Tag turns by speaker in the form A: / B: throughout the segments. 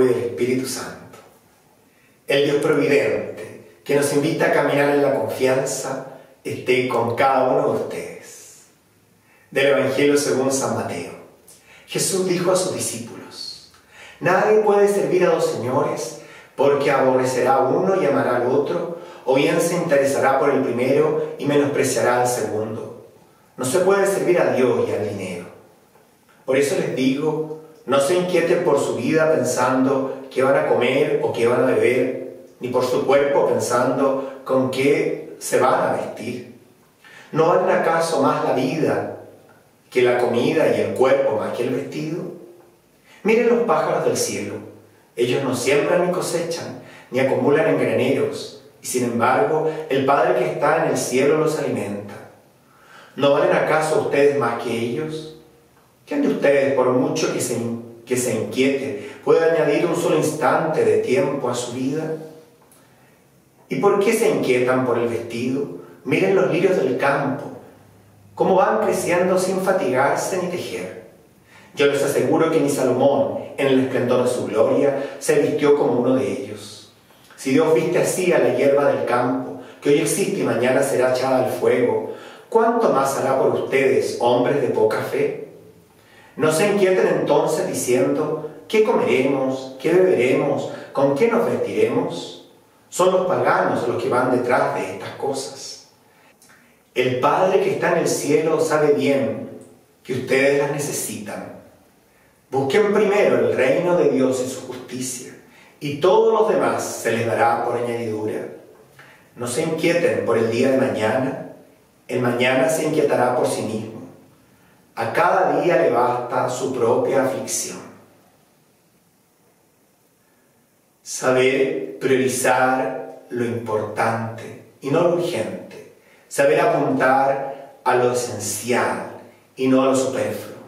A: Y del Espíritu Santo. El Dios providente, que nos invita a caminar en la confianza, esté con cada uno de ustedes. Del Evangelio según San Mateo. Jesús dijo a sus discípulos, Nadie puede servir a dos señores, porque aborrecerá a uno y amará al otro, o bien se interesará por el primero y menospreciará al segundo. No se puede servir a Dios y al dinero. Por eso les digo, no se inquieten por su vida pensando qué van a comer o qué van a beber, ni por su cuerpo pensando con qué se van a vestir. ¿No valen acaso más la vida que la comida y el cuerpo más que el vestido? Miren los pájaros del cielo. Ellos no siembran ni cosechan, ni acumulan en graneros, y sin embargo el Padre que está en el cielo los alimenta. ¿No valen acaso ustedes más que ellos? ¿Quién de ustedes, por mucho que se, que se inquiete, puede añadir un solo instante de tiempo a su vida? ¿Y por qué se inquietan por el vestido? Miren los lirios del campo, cómo van creciendo sin fatigarse ni tejer. Yo les aseguro que ni Salomón, en el esplendor de su gloria, se vistió como uno de ellos. Si Dios viste así a la hierba del campo, que hoy existe y mañana será echada al fuego, ¿cuánto más hará por ustedes, hombres de poca fe? No se inquieten entonces diciendo, ¿qué comeremos? ¿Qué beberemos? ¿Con qué nos vestiremos? Son los paganos los que van detrás de estas cosas. El Padre que está en el cielo sabe bien que ustedes las necesitan. Busquen primero el reino de Dios y su justicia, y todos los demás se les dará por añadidura. No se inquieten por el día de mañana, el mañana se inquietará por sí mismo. A cada día le basta su propia aflicción. Saber priorizar lo importante y no lo urgente. Saber apuntar a lo esencial y no a lo superfluo.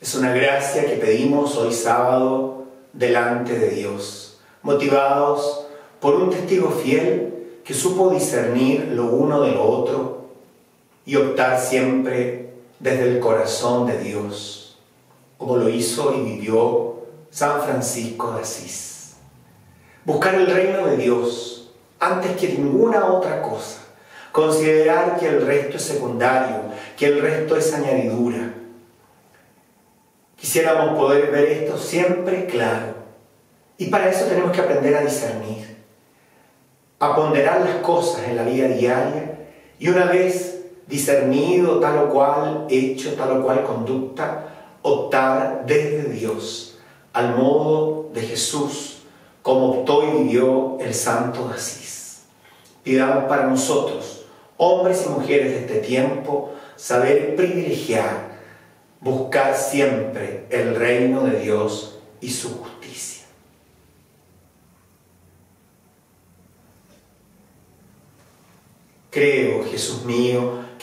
A: Es una gracia que pedimos hoy sábado delante de Dios, motivados por un testigo fiel que supo discernir lo uno de lo otro y optar siempre desde el corazón de Dios, como lo hizo y vivió San Francisco de Asís. Buscar el reino de Dios antes que ninguna otra cosa. Considerar que el resto es secundario, que el resto es añadidura. Quisiéramos poder ver esto siempre claro. Y para eso tenemos que aprender a discernir, a ponderar las cosas en la vida diaria y una vez discernido tal o cual hecho, tal o cual conducta, optar desde Dios, al modo de Jesús, como optó y vivió el santo de Asís. Pidamos para nosotros, hombres y mujeres de este tiempo, saber privilegiar, buscar siempre el reino de Dios y su justicia. Creo, Jesús mío,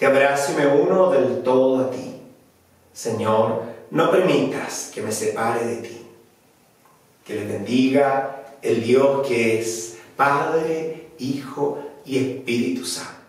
A: te abrazo y me uno del todo a ti. Señor, no permitas que me separe de ti. Que le bendiga el Dios que es Padre, Hijo y Espíritu Santo.